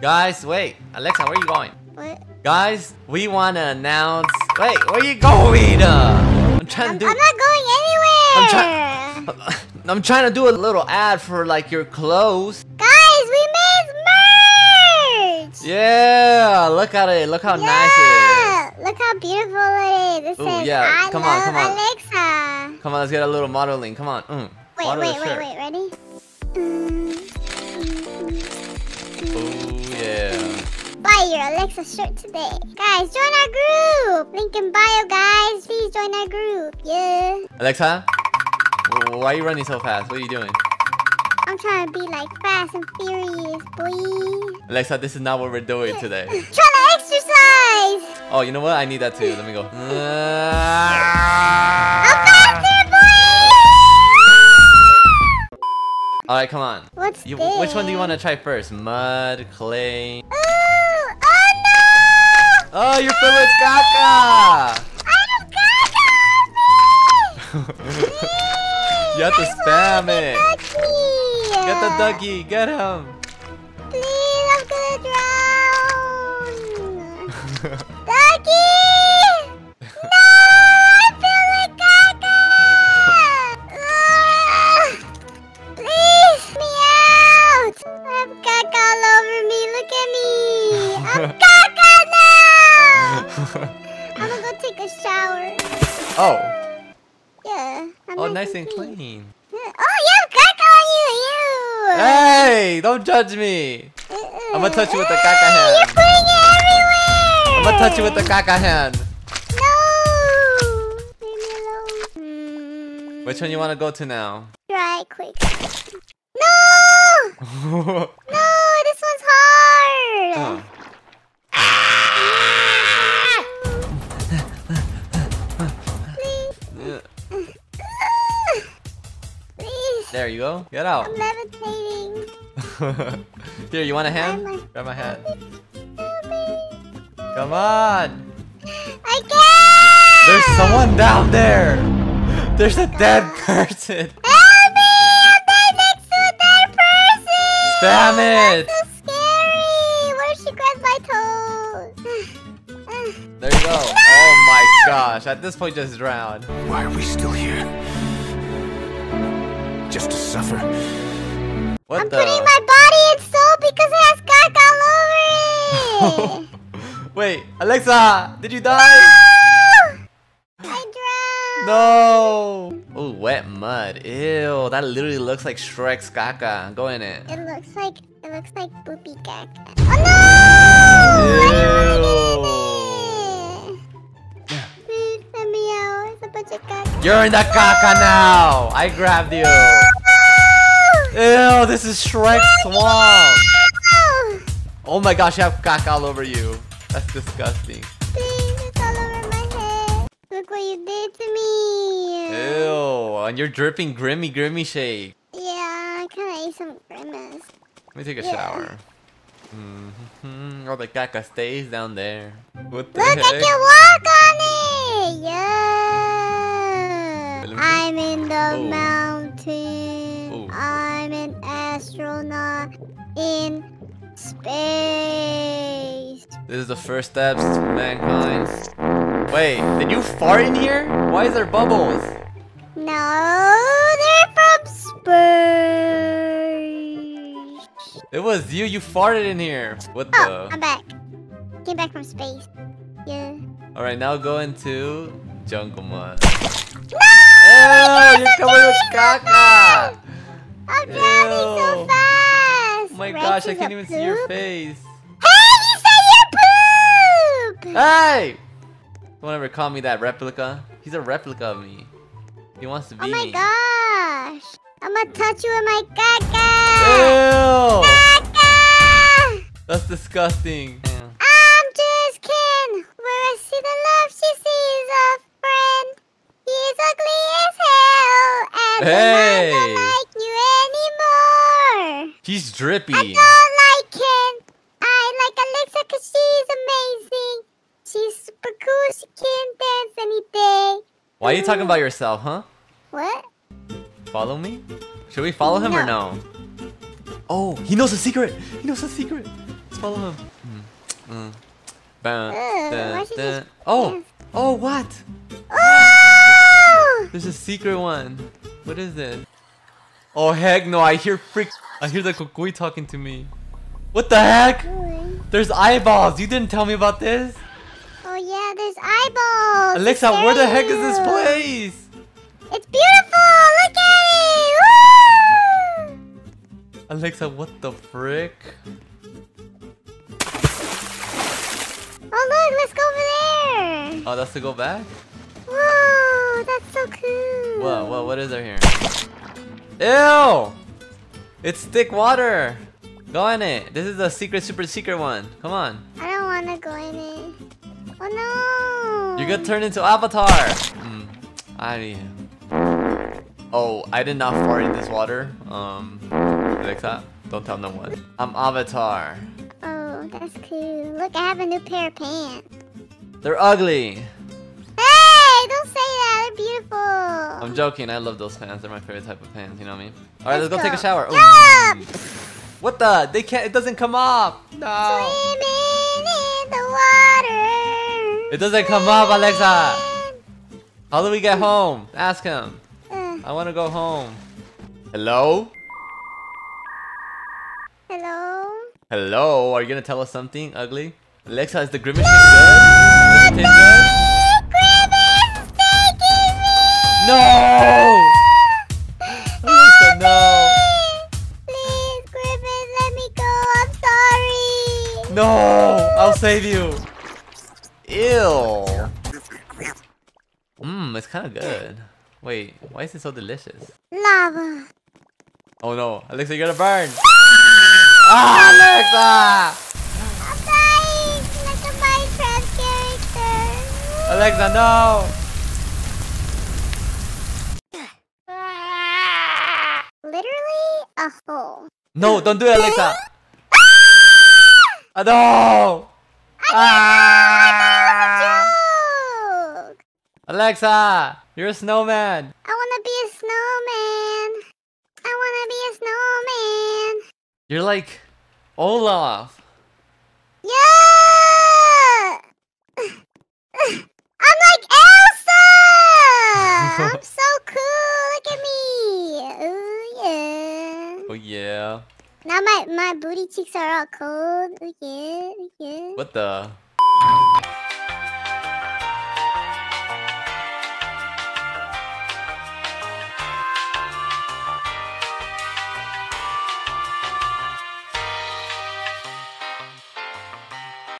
Guys, wait. Alexa, where are you going? What? Guys, we want to announce... Wait, where are you going? Uh, I'm trying I'm, to I'm not going anywhere. I'm trying... I'm trying to do a little ad for like your clothes. Guys, we made merch. Yeah, look at it. Look how yeah. nice it is. Look how beautiful it is. It Ooh, says, yeah, I come on, come on. Alexa. Come on, let's get a little modeling. Come on. Mm. Wait, Model wait, wait, wait. Ready? Alexa shirt today. Guys, join our group. Link in bio, guys. Please join our group. Yeah. Alexa, why are you running so fast? What are you doing? I'm trying to be like fast and furious, boy. Alexa, this is not what we're doing today. Trying to exercise. Oh, you know what? I need that too. Let me go. I'm faster, boy. All right, come on. What's You, this? which one do you want to try first? Mud, clay. Uh, Oh! You're filled with caca. I have caca you have to spam it. Get the ducky. Get him. Please, I'm gonna drown. I'm gonna go take a shower. oh. Yeah. I'm Oh, nice and clean. clean. Oh, you caca on you. You. Hey, don't judge me. I'm gonna touch you with the caca hand. You're putting it everywhere. I'm gonna touch you with the caca hand. No. Leave me alone. Which one you want to go to now? Try quick. No. There you go. Get out. I'm levitating. Here, you want a hand? I'm a- Grab my hand. Help me. Come on. I can't. There's someone down there. There's a dead person. Help me! I'm dead next to a dead person! Spam it. That's so scary! What if she grabs my toes? There you go. Oh my gosh. At this point, just drown. Why are we still here? Just to suffer? What I'm the? putting my body in soap because it has caca all over it! Wait, Alexa, did you die? I drowned! No. Oh, wet mud. Ew, that literally looks like Shrek's caca. Go in it. It looks like it looks like poopy caca. Oh no! Ew. Please let me out. It's a bunch of caca. You're in the caca now. I grabbed you. Ew, this is Shrek's swamp. Oh my gosh, you have caca all over you. That's disgusting. Please, it's all over my head. Look what you did to me. Ew, and you're dripping Grimmy Grimmy shake. Yeah, I kind of ate some grimace. Let me take a Yeah. shower. Mm-hmm. Oh, the caca stays down there. What the Look, heck? I can walk on it. Yeah. Let me see. I'm in the Oh. mountain. Oh. Astronaut in space. This is the first steps to mankind. Wait, did you fart in here? Why is there bubbles? No, they're from space. It was you. You farted in here. What Oh, the? I'm back. Came back from space. Yeah. All right, now go into jungle mud. No! Ew, you're coming with caca. Oh, I'm drowning so fast. Oh my Rex gosh, I can't even see your face. Hey, you said you're poop! Hey! Don't ever call me that replica. He's a replica of me. He wants to be Oh my me. gosh. I'm gonna touch you with my caca. Ew! Caca! That's disgusting. I'm just Ken. Where I see the love she sees a friend. He's ugly as hell. And Hey. He's I don't like Ken. I like Alexa because she's amazing. She's super cool. She can dance any day. Why are you talking about yourself, huh? What? Follow me? Should we follow him or no? Oh, he knows a secret. He knows a secret. Spam follow him. Mm. Mm. Bam, Ugh, dun, why should dun. you- Oh, oh, what? Oh! There's a secret one. What is this? Oh heck no! I hear freak. I hear the kukui talking to me. What the heck? There's eyeballs. You didn't tell me about this. Oh yeah, there's eyeballs. Alexa, where the heck is this place? It's beautiful. Look at it. Woo! Alexa, what the frick? Oh look, let's go over there. Oh, that's to go back? Whoa, that's so cool. Whoa, whoa, What is there here? Ew! It's thick water. Go in it. This is a secret, super secret one. Come on. I don't want to go in it. Oh no. You're gonna turn into Avatar. Hmm. I. Oh, I did not fart in this water. Um, Alexa, don't tell no one. I'm Avatar. Oh, that's cool. Look, I have a new pair of pants. They're ugly. Beautiful. I'm joking. I love those pants. They're my favorite type of pants. You know what I mean? All right, let's, Let's go, take a shower. Yeah. Ooh. What the? They can't. It doesn't come off. No. Swimming in the water. It doesn't come up, Alexa. How do we get home? Ask him. Uh, I want to go home. Hello? hello. Hello? Are you gonna tell us something ugly? Alexa, is the grimace shit good? Does it taste good? No! Alexa, no! Please, Griffin, let me go. I'm sorry. No! I'll save you. Ew. Mmm, it's kind of good. Wait, why is it so delicious? Lava. Oh no, Alexa, you're gonna burn. ah, Alexa! I'm dying like a Minecraft character. Alexa, no! Literally a hole. No, don't do it, Alexa. Ah, no! Ah! Alexa, you're a snowman. I wanna be a snowman. I wanna be a snowman. You're like Olaf. Yeah! I'm like Elsa! I'm so cool. Look at me. Ooh, yeah. Now my, my booty cheeks are all cold. Ooh, yeah. Ooh, yeah. What the?